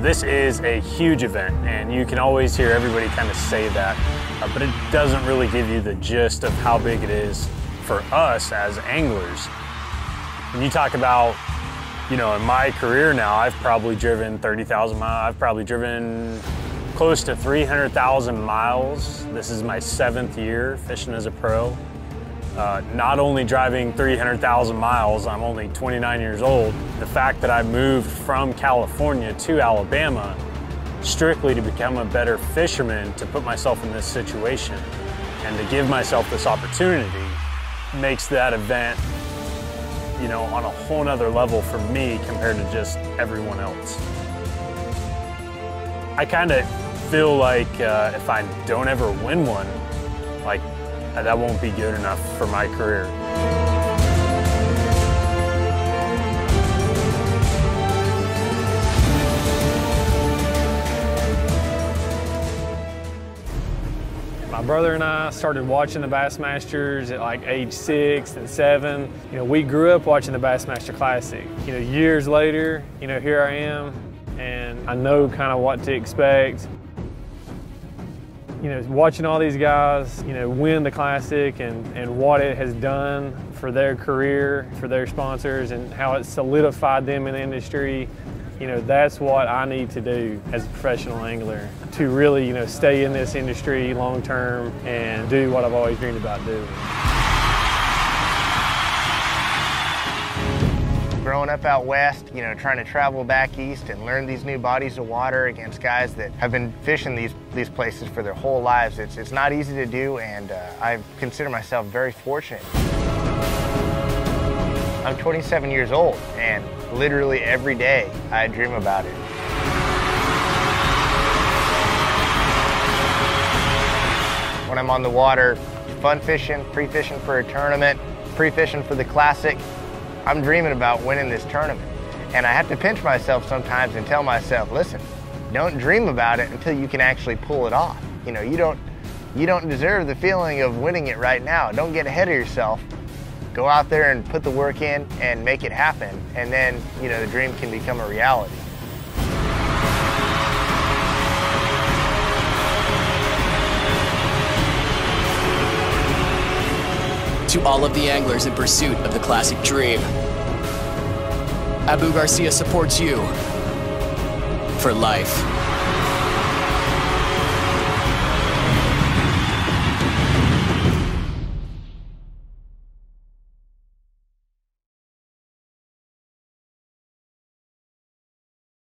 this is a huge event, and you can always hear everybody kind of say that, uh, but it doesn't really give you the gist of how big it is for us as anglers. When you talk about, you know, in my career now, I've probably driven 30,000 miles. I've probably driven close to 300,000 miles. This is my seventh year fishing as a pro. Uh, not only driving 300,000 miles, I'm only 29 years old. The fact that I moved from California to Alabama strictly to become a better fisherman, to put myself in this situation, and to give myself this opportunity makes that event, you know, on a whole nother level for me compared to just everyone else. I kind of feel like uh, if I don't ever win one, like that won't be good enough for my career. My brother and I started watching the Bassmasters at like age six and seven. You know, we grew up watching the Bassmaster Classic. You know, years later, you know, here I am, and I know kind of what to expect you know, watching all these guys, you know, win the Classic and, and what it has done for their career, for their sponsors, and how it solidified them in the industry, you know, that's what I need to do as a professional angler to really, you know, stay in this industry long term and do what I've always dreamed about doing. Growing up out west, you know, trying to travel back east and learn these new bodies of water against guys that have been fishing these, these places for their whole lives. It's, it's not easy to do, and uh, I consider myself very fortunate. I'm 27 years old, and literally every day I dream about it. When I'm on the water, fun fishing, pre-fishing for a tournament, pre-fishing for the classic, I'm dreaming about winning this tournament. And I have to pinch myself sometimes and tell myself, listen, don't dream about it until you can actually pull it off. You know, you don't you don't deserve the feeling of winning it right now. Don't get ahead of yourself. Go out there and put the work in and make it happen. And then, you know, the dream can become a reality. To all of the anglers in pursuit of the classic dream. Abu Garcia supports you for life.